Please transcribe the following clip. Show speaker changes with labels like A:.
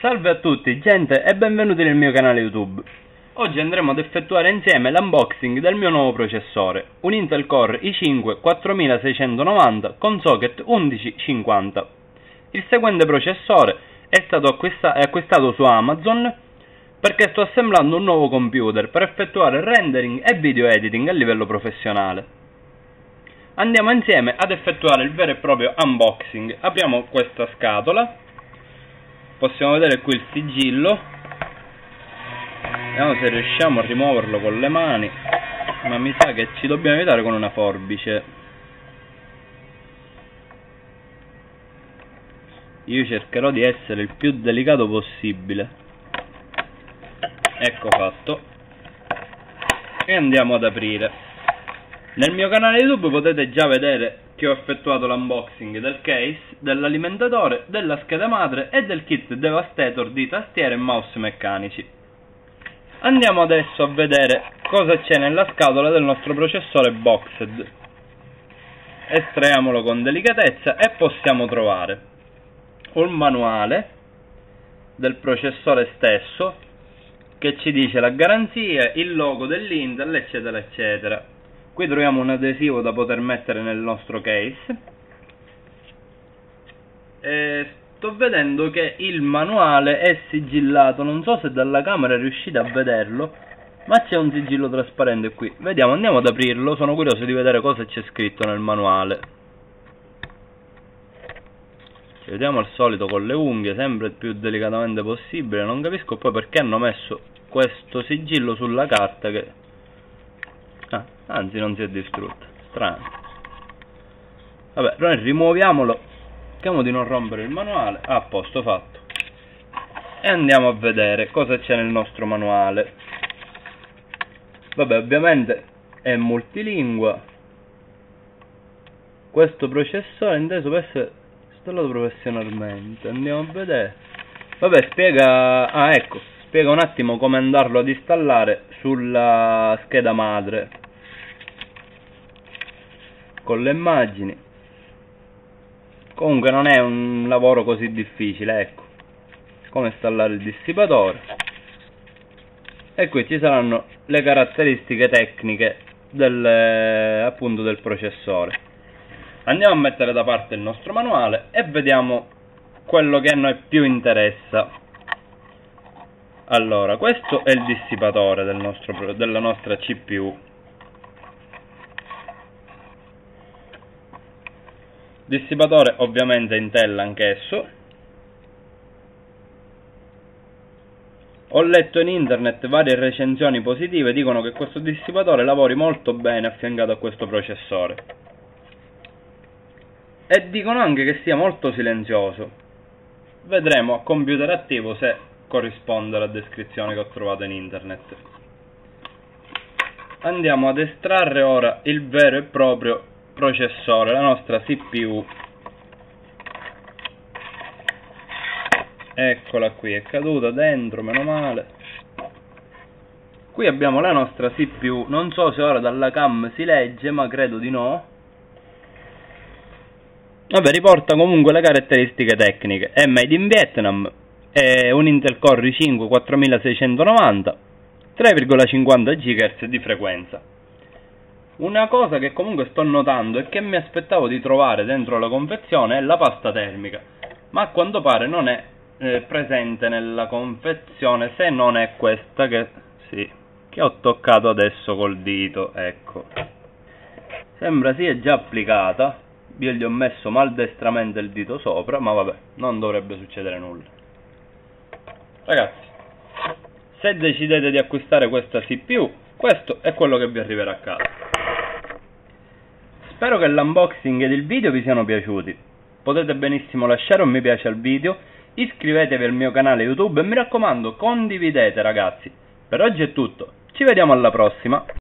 A: Salve a tutti gente e benvenuti nel mio canale YouTube. Oggi andremo ad effettuare insieme l'unboxing del mio nuovo processore, un Intel Core i5 4690 con socket 1150. Il seguente processore è stato acquista acquistato su Amazon perché sto assemblando un nuovo computer per effettuare rendering e video editing a livello professionale. Andiamo insieme ad effettuare il vero e proprio unboxing. Apriamo questa scatola possiamo vedere qui il sigillo. Vediamo se riusciamo a rimuoverlo con le mani ma mi sa che ci dobbiamo aiutare con una forbice. Io cercherò di essere il più delicato possibile. Ecco fatto. E andiamo ad aprire. Nel mio canale youtube potete già vedere che ho effettuato l'unboxing del case, dell'alimentatore, della scheda madre e del kit Devastator di tastiere e mouse meccanici. Andiamo adesso a vedere cosa c'è nella scatola del nostro processore Boxed. Estraiamolo con delicatezza e possiamo trovare un manuale del processore stesso che ci dice la garanzia, il logo dell'Intel eccetera eccetera qui troviamo un adesivo da poter mettere nel nostro case. E sto vedendo che il manuale è sigillato. Non so se dalla camera riuscite a vederlo ma c'è un sigillo trasparente qui. Vediamo andiamo ad aprirlo. Sono curioso di vedere cosa c'è scritto nel manuale. Ci vediamo al solito con le unghie sempre il più delicatamente possibile. Non capisco poi perché hanno messo questo sigillo sulla carta che anzi non si è distrutto. Strano. Vabbè, noi rimuoviamolo. Cerchiamo di non rompere il manuale. Ah, a posto fatto. E andiamo a vedere cosa c'è nel nostro manuale. Vabbè, ovviamente è multilingua. Questo processore è inteso per essere installato professionalmente. Andiamo a vedere. Vabbè, spiega... Ah, ecco. Spiega un attimo come andarlo ad installare sulla scheda madre con le immagini. Comunque non è un lavoro così difficile ecco. Come installare il dissipatore. E qui ci saranno le caratteristiche tecniche del, appunto del processore. Andiamo a mettere da parte il nostro manuale e vediamo quello che a noi più interessa. Allora questo è il dissipatore del nostro, della nostra CPU dissipatore ovviamente Intel anch'esso. Ho letto in internet varie recensioni positive dicono che questo dissipatore lavori molto bene affiancato a questo processore. E dicono anche che sia molto silenzioso. Vedremo a computer attivo se corrisponde alla descrizione che ho trovato in internet. Andiamo ad estrarre ora il vero e proprio processore, la nostra CPU. Eccola qui, è caduta dentro, meno male. Qui abbiamo la nostra CPU, non so se ora dalla cam si legge, ma credo di no. Vabbè, riporta comunque le caratteristiche tecniche. È made in Vietnam, è un Intel Core i5 4690 3,50 GHz di frequenza una cosa che comunque sto notando e che mi aspettavo di trovare dentro la confezione è la pasta termica. Ma a quanto pare non è eh, presente nella confezione se non è questa che, sì, che ho toccato adesso col dito ecco. Sembra sia già applicata. Io gli ho messo maldestramente il dito sopra ma vabbè non dovrebbe succedere nulla. Ragazzi se decidete di acquistare questa CPU questo è quello che vi arriverà a casa spero che l'unboxing ed il video vi siano piaciuti. Potete benissimo lasciare un mi piace al video iscrivetevi al mio canale youtube e mi raccomando condividete ragazzi. Per oggi è tutto. Ci vediamo alla prossima